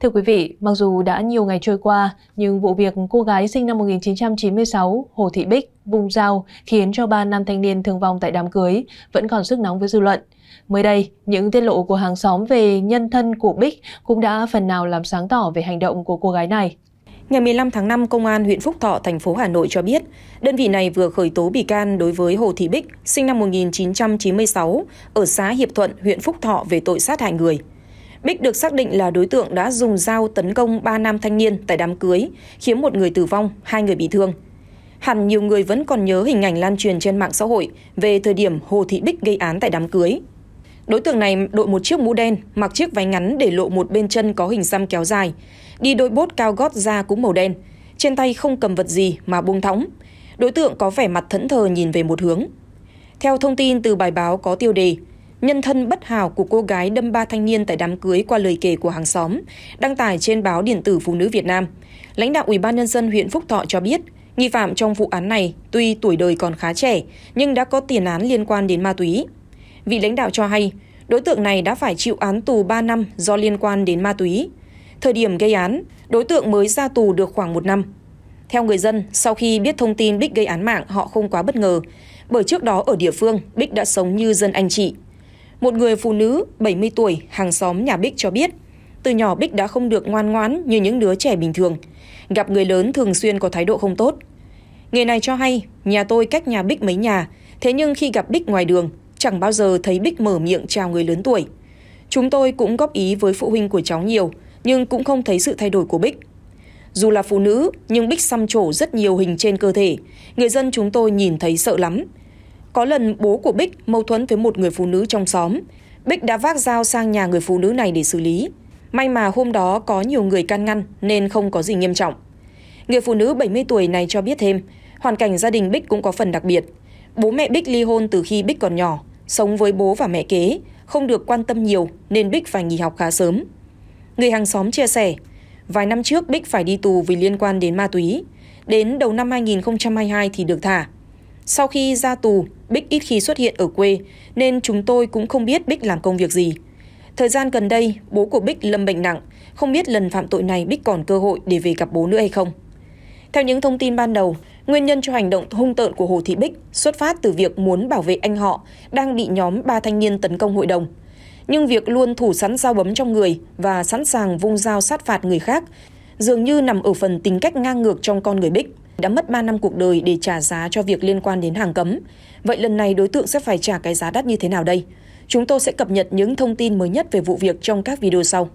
Thưa quý vị, mặc dù đã nhiều ngày trôi qua, nhưng vụ việc cô gái sinh năm 1996 Hồ Thị Bích vùng dao khiến cho ba nam thanh niên thương vong tại đám cưới vẫn còn sức nóng với dư luận. Mới đây, những tiết lộ của hàng xóm về nhân thân của Bích cũng đã phần nào làm sáng tỏ về hành động của cô gái này. Ngày 15 tháng 5, Công an huyện Phúc Thọ, thành phố Hà Nội cho biết, đơn vị này vừa khởi tố bị can đối với Hồ Thị Bích, sinh năm 1996, ở xã Hiệp Thuận, huyện Phúc Thọ về tội sát hại người. Bích được xác định là đối tượng đã dùng dao tấn công ba nam thanh niên tại đám cưới, khiến một người tử vong, hai người bị thương. Hẳn nhiều người vẫn còn nhớ hình ảnh lan truyền trên mạng xã hội về thời điểm Hồ Thị Bích gây án tại đám cưới. Đối tượng này đội một chiếc mũ đen, mặc chiếc váy ngắn để lộ một bên chân có hình xăm kéo dài, đi đôi bốt cao gót da cũng màu đen, trên tay không cầm vật gì mà buông thõng. Đối tượng có vẻ mặt thẫn thờ nhìn về một hướng. Theo thông tin từ bài báo có tiêu đề Nhân thân bất hảo của cô gái đâm ba thanh niên tại đám cưới qua lời kể của hàng xóm, đăng tải trên báo điện tử Phụ nữ Việt Nam. Lãnh đạo Ủy ban nhân dân huyện Phúc Thọ cho biết, nghi phạm trong vụ án này tuy tuổi đời còn khá trẻ nhưng đã có tiền án liên quan đến ma túy. Vị lãnh đạo cho hay, đối tượng này đã phải chịu án tù 3 năm do liên quan đến ma túy. Thời điểm gây án, đối tượng mới ra tù được khoảng một năm. Theo người dân, sau khi biết thông tin Bích gây án mạng họ không quá bất ngờ, bởi trước đó ở địa phương Bích đã sống như dân anh chị. Một người phụ nữ 70 tuổi, hàng xóm nhà Bích cho biết, từ nhỏ Bích đã không được ngoan ngoãn như những đứa trẻ bình thường. Gặp người lớn thường xuyên có thái độ không tốt. Người này cho hay, nhà tôi cách nhà Bích mấy nhà, thế nhưng khi gặp Bích ngoài đường, chẳng bao giờ thấy Bích mở miệng chào người lớn tuổi. Chúng tôi cũng góp ý với phụ huynh của cháu nhiều, nhưng cũng không thấy sự thay đổi của Bích. Dù là phụ nữ, nhưng Bích xăm trổ rất nhiều hình trên cơ thể. Người dân chúng tôi nhìn thấy sợ lắm. Có lần bố của Bích mâu thuẫn với một người phụ nữ trong xóm. Bích đã vác dao sang nhà người phụ nữ này để xử lý. May mà hôm đó có nhiều người can ngăn nên không có gì nghiêm trọng. Người phụ nữ 70 tuổi này cho biết thêm, hoàn cảnh gia đình Bích cũng có phần đặc biệt. Bố mẹ Bích ly hôn từ khi Bích còn nhỏ, sống với bố và mẹ kế, không được quan tâm nhiều nên Bích phải nghỉ học khá sớm. Người hàng xóm chia sẻ, vài năm trước Bích phải đi tù vì liên quan đến ma túy. Đến đầu năm 2022 thì được thả. Sau khi ra tù, Bích ít khi xuất hiện ở quê nên chúng tôi cũng không biết Bích làm công việc gì. Thời gian gần đây, bố của Bích lâm bệnh nặng, không biết lần phạm tội này Bích còn cơ hội để về gặp bố nữa hay không. Theo những thông tin ban đầu, nguyên nhân cho hành động hung tợn của Hồ Thị Bích xuất phát từ việc muốn bảo vệ anh họ đang bị nhóm ba thanh niên tấn công hội đồng. Nhưng việc luôn thủ sẵn dao bấm trong người và sẵn sàng vung dao sát phạt người khác dường như nằm ở phần tính cách ngang ngược trong con người Bích đã mất 3 năm cuộc đời để trả giá cho việc liên quan đến hàng cấm. Vậy lần này đối tượng sẽ phải trả cái giá đắt như thế nào đây? Chúng tôi sẽ cập nhật những thông tin mới nhất về vụ việc trong các video sau.